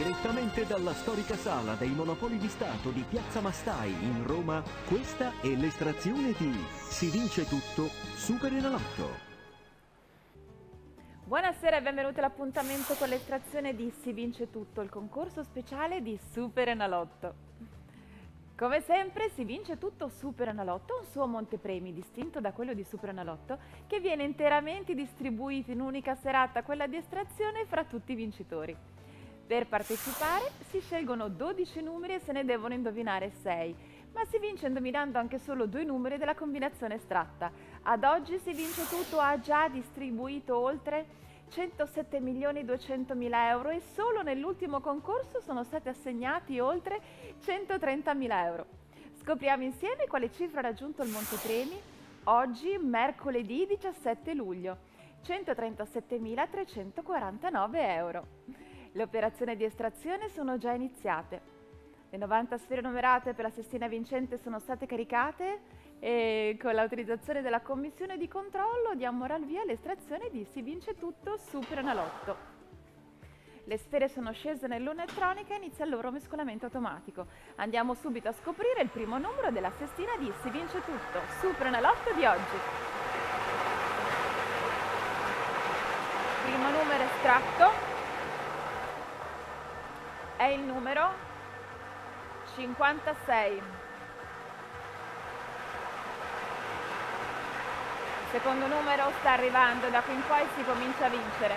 Direttamente dalla storica sala dei Monopoli di Stato di Piazza Mastai in Roma, questa è l'estrazione di Si vince tutto, Super Enalotto. Buonasera e benvenuti all'appuntamento con l'estrazione di Si vince tutto, il concorso speciale di Super Enalotto. Come sempre si vince tutto Super Enalotto, un suo montepremi distinto da quello di Super Enalotto che viene interamente distribuito in un'unica serata, quella di estrazione, fra tutti i vincitori. Per partecipare si scelgono 12 numeri e se ne devono indovinare 6, ma si vince indovinando anche solo due numeri della combinazione estratta. Ad oggi si vince tutto ha già distribuito oltre 107 milioni 200 mila euro e solo nell'ultimo concorso sono stati assegnati oltre 130 mila euro. Scopriamo insieme quale cifra ha raggiunto il montepremi oggi, mercoledì 17 luglio. 137.349 euro. Le operazioni di estrazione sono già iniziate. Le 90 sfere numerate per la sestina vincente sono state caricate e con l'autorizzazione della commissione di controllo diamo al via l'estrazione di Si vince tutto Super Analotto. Le sfere sono scese nell'urna elettronica e inizia il loro mescolamento automatico. Andiamo subito a scoprire il primo numero della sestina di Si vince tutto Super Analotto di oggi. Primo numero estratto è il numero 56. secondo numero sta arrivando, da qui in poi si comincia a vincere.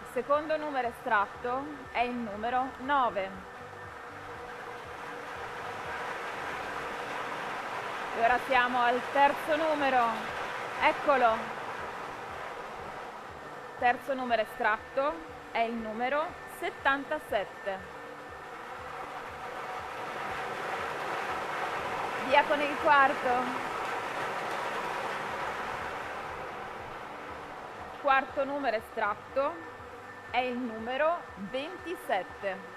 Il secondo numero estratto è il numero 9. E ora siamo al terzo numero, eccolo. Terzo numero estratto è il numero 77. Via con il quarto. Quarto numero estratto è il numero 27.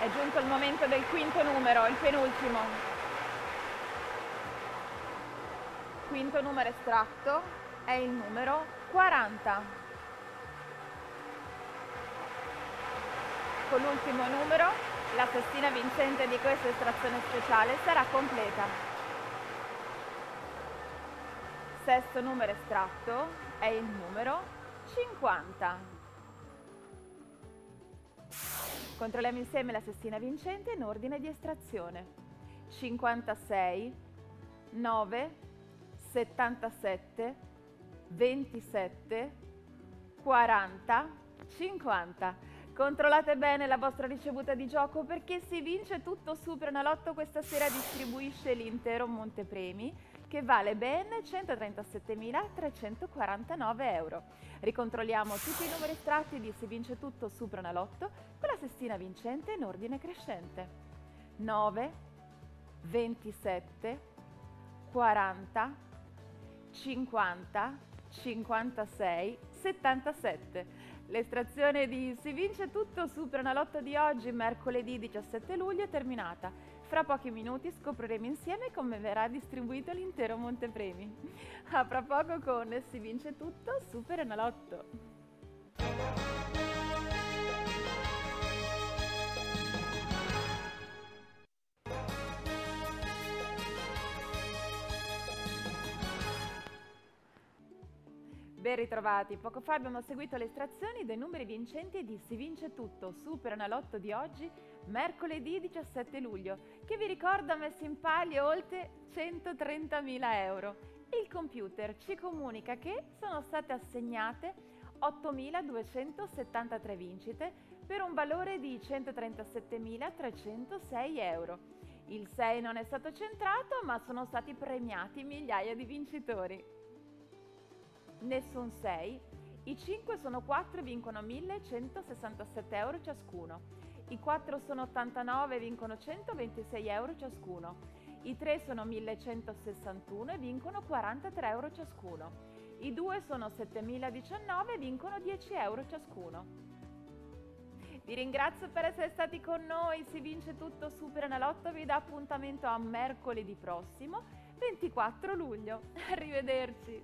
È giunto il momento del quinto numero, il penultimo. Quinto numero estratto è il numero 40. Con l'ultimo numero la festina vincente di questa estrazione speciale sarà completa. Sesto numero estratto è il numero 50. Controlliamo insieme la sestina vincente in ordine di estrazione. 56, 9, 77, 27, 40, 50. Controllate bene la vostra ricevuta di gioco perché si vince tutto Super Nalotto questa sera distribuisce l'intero montepremi che vale ben 137.349 euro. Ricontrolliamo tutti i numeri estratti di Si vince tutto Super Nalotto con la sestina vincente in ordine crescente. 9, 27, 40, 50, 56, 77. L'estrazione di Si vince tutto Super Nalotto di oggi, mercoledì 17 luglio, è terminata. Fra pochi minuti scopriremo insieme come verrà distribuito l'intero montepremi. A fra poco con Si vince tutto Super Nalotto. Ben ritrovati, poco fa abbiamo seguito le estrazioni dei numeri vincenti di Si vince tutto, Super Analotto di oggi, mercoledì 17 luglio, che vi ricordo ha messo in palio oltre 130.000 euro. Il computer ci comunica che sono state assegnate 8.273 vincite per un valore di 137.306 euro. Il 6 non è stato centrato, ma sono stati premiati migliaia di vincitori nessun 6. I 5 sono 4 e vincono 1167 euro ciascuno. I 4 sono 89 e vincono 126 euro ciascuno. I 3 sono 1161 e vincono 43 euro ciascuno. I 2 sono 7019 e vincono 10 euro ciascuno. Vi ringrazio per essere stati con noi, si vince tutto Super Analotto, vi dà appuntamento a mercoledì prossimo, 24 luglio. Arrivederci!